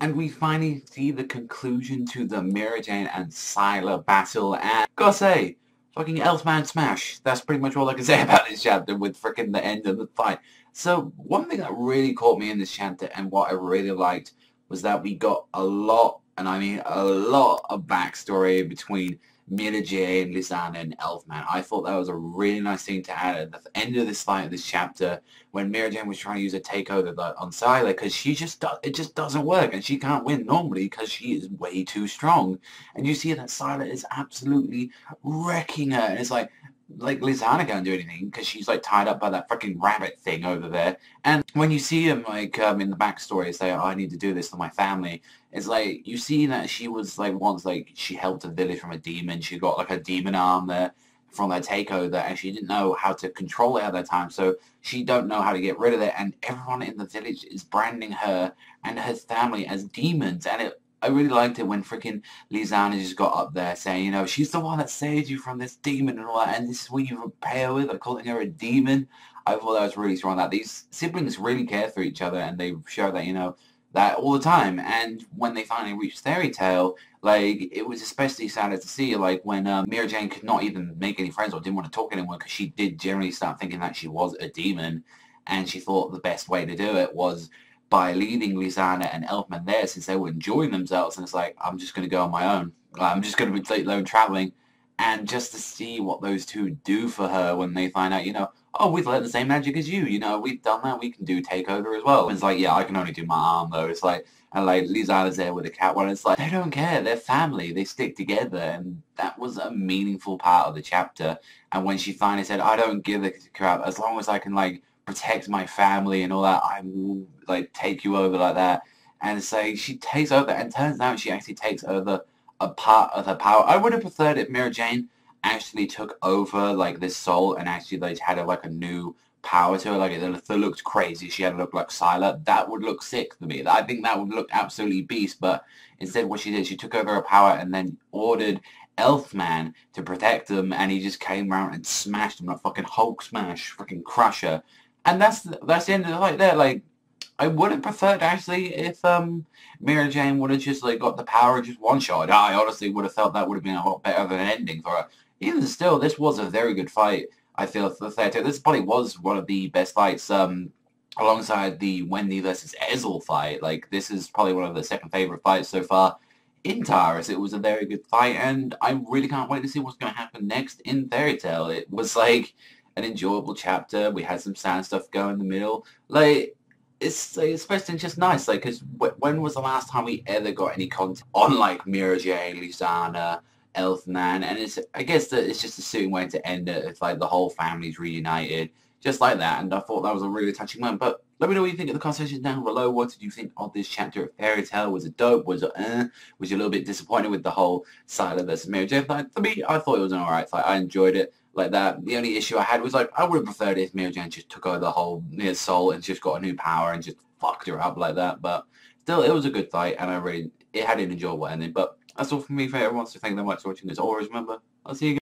And we finally see the conclusion to the Mirajane and Sayla battle, and gotta say, fucking Elfman smash. That's pretty much all I can say about this chapter with freaking the end of the fight. So one thing that really caught me in this chapter and what I really liked was that we got a lot, and I mean a lot of backstory between Mira Jane, Lisanna, and Elfman. I thought that was a really nice thing to add at the end of this fight, this chapter, when Mirajane was trying to use a takeover on Sayla, because she just does, it just doesn't work, and she can't win normally because she is way too strong. And you see that Sayla is absolutely wrecking her, and it's like, like Liz Lisanna can't do anything because she's like tied up by that freaking rabbit thing over there. And when you see him like um, in the backstory say, oh, I need to do this for my family, it's like you see that she was like once like she helped a village from a demon. She got like a demon arm there from that takeover and she didn't know how to control it at that time. So she don't know how to get rid of it. And everyone in the village is branding her and her family as demons. And it I really liked it when freaking Lisanna just got up there saying, you know, she's the one that saved you from this demon and all that, and this is what you repay her with, like calling her a demon. I thought that was really strong. That these siblings really care for each other, and they show that, you know, that all the time. And when they finally reached Fairy Tail, like, it was especially sad to see, like, when um, Mirajane could not even make any friends or didn't want to talk to anyone because she did generally start thinking that she was a demon, and she thought the best way to do it was by leaving Lisanna and Elfman there since they were enjoying themselves. And it's like I'm just going to go on my own. I'm just going to be alone traveling and just to see what those two do for her when they find out you know oh we've learned the same magic as you. You know we've done that. We can do takeover as well. And it's like yeah I can only do my arm though. It's like and like Lisanna's there with the cat one. It's like they don't care. They're family. They stick together. And that was a meaningful part of the chapter. And when she finally said I don't give a crap. As long as I can like protect my family and all that, I will like take you over like that. And so she takes over, and turns out she actually takes over a part of her power. I would have preferred if Mirajane actually took over like this soul and actually like had a, like a new power to her. Like it, looked crazy. She had to look like Sayla. That would look sick to me. I think that would look absolutely beast. But instead, what she did, she took over her power and then ordered Elfman to protect them, and he just came around and smashed him like fucking Hulk smash, freaking crusher and that's that's the end of the fight there. Like, I would have preferred actually if um Mirajane would have just like got the power just one shot. I honestly would have felt that would have been a lot better of an ending for her. Even still, this was a very good fight. I feel for the theater. This probably was one of the best fights. Um, alongside the Wendy versus Ezel fight. Like this is probably one of the second favorite fights so far in Tartaros. It was a very good fight, and I really can't wait to see what's going to happen next in Fairy Tail. It was like an enjoyable chapter. We had some sad stuff go in the middle. Like, it's, it's especially just nice. Like, because when was the last time we ever got any content on, like, Mira Jane, Lisanna, Elfman? And it's, I guess that it's just a suiting way to end it It's like, the whole family's reunited. Just like that. And I thought that was a really touching moment. But let me know what you think in the comment section down below. What did you think of this chapter of Fairy Tail? Was it dope? Was it uh? Was you a little bit disappointed with the whole side of this Mary fight? For me, I thought it was an alright fight. I enjoyed it like that. The only issue I had was like I would have preferred if Mirajane just took over the whole near soul and just got a new power and just fucked her up like that. But still, it was a good fight and I really it had an enjoyable ending. But that's all from me for everyone. So thank you very much for watching. this. always, remember, I'll see you. Again.